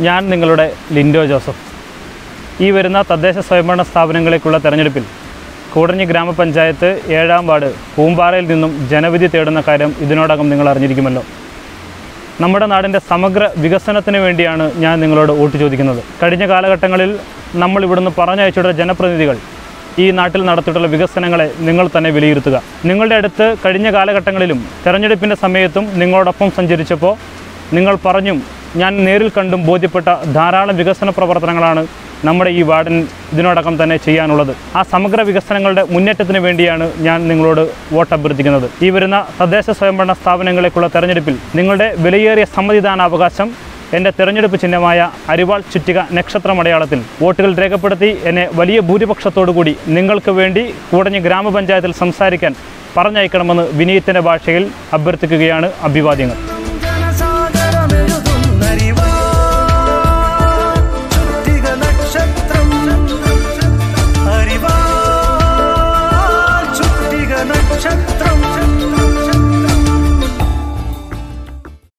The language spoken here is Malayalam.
ഞാൻ നിങ്ങളുടെ ലിൻഡോ ജോസഫ്. ഈ വരുന്ന തദ്ദേശ സ്വയംഭരണ സ്ഥാപനങ്ങളേക്കുള്ള തെരഞ്ഞെടുപ്പിൽ കൂടഞ്ഞി ഗ്രാമപഞ്ചായത്ത് ഏഴാം വാർഡ് പൂമ്പാറയിൽ നിന്നും ജനവിധി തേടുന്ന കാര്യം ഇതിനോടകം നിങ്ങൾ അറിഞ്ഞിരിക്കുമല്ലോ. നമ്മുടെ നാടിന്റെ സമഗ്ര വികസനത്തിന് വേണ്ടിയാണ് ഞാൻ നിങ്ങളോട് വോട്ട് ചോദിക്കുന്നത്. കഴിഞ്ഞ കാലഘട്ടങ്ങളിൽ നമ്മൾ ഇവിടുന്ന് പറഞ്ഞയച്ചിട്ടുള്ള ജനപ്രതിനിധികൾ ഈ നാട്ടിൽ നടത്തിയിട്ടുള്ള വികസനങ്ങളെ നിങ്ങൾ തന്നെ വിലയിരുത്തുക. നിങ്ങളുടെ അടുത്ത് കഴിഞ്ഞ കാലഘട്ടങ്ങളിലും തെരഞ്ഞെടുപ്പിന്റെ സമയത്തും നിങ്ങളോടൊപ്പം സഞ്ചരിച്ചപ്പോൾ നിങ്ങൾ പറഞ്ഞും ഞാൻ നേരിൽ കണ്ടും ബോധ്യപ്പെട്ട ധാരാളം വികസന പ്രവർത്തനങ്ങളാണ് നമ്മുടെ ഈ വാർഡിന് ഇതിനോടകം തന്നെ ചെയ്യാനുള്ളത്. ആ സമഗ്ര വികസനങ്ങളുടെ മുന്നേറ്റത്തിന് വേണ്ടിയാണ് ഞാൻ നിങ്ങളോട് വോട്ട് അഭ്യർത്ഥിക്കുന്നത് ഈ വരുന്ന തദ്ദേശ സ്വയംഭരണ സ്ഥാപനങ്ങളേക്കുള്ള തെരഞ്ഞെടുപ്പിൽ നിങ്ങളുടെ വിലയേറിയ സമ്മതിദാനാവകാശം എന്റെ തെരഞ്ഞെടുപ്പ് ചിഹ്നമായ അരിവാൾ ചുറ്റിക നക്ഷത്രമടയാളത്തിൽ വോട്ടുകൾ രേഖപ്പെടുത്തി എന്നെ വലിയ ഭൂരിപക്ഷത്തോടു കൂടി നിങ്ങൾക്ക് വേണ്ടി കൂടഞ്ഞ് ഗ്രാമപഞ്ചായത്തിൽ സംസാരിക്കാൻ പറഞ്ഞയക്കണമെന്ന് വിനീതന്റെ ഭാഷയിൽ അഭ്യർത്ഥിക്കുകയാണ് അഭിവാദ്യങ്ങൾ.